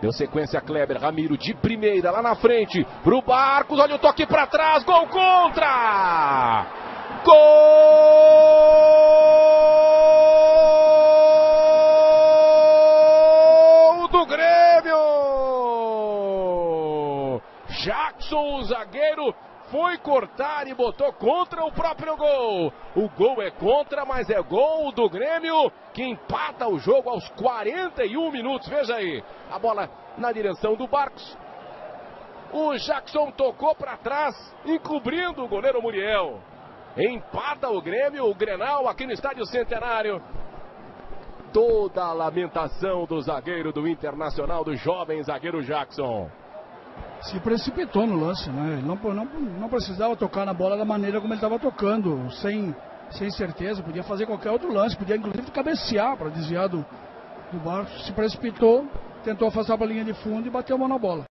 Deu sequência Kleber, Ramiro de primeira lá na frente, pro Barcos, olha o toque para trás, gol contra! Gol do Grêmio! Jackson, o zagueiro, foi cortar e botou contra o próprio gol. O gol é contra, mas é gol do Grêmio que empata o jogo aos 41 minutos. Veja aí, a bola na direção do Barcos. O Jackson tocou para trás, encobrindo o goleiro Muriel. Empata o Grêmio, o Grenal aqui no Estádio Centenário. Toda a lamentação do zagueiro do Internacional, do jovem zagueiro Jackson se precipitou no lance, né? Ele não, não, não precisava tocar na bola da maneira como ele estava tocando, sem, sem certeza, podia fazer qualquer outro lance, podia inclusive cabecear para desviar do, do barco, se precipitou, tentou afastar para a linha de fundo e bateu a mão na bola.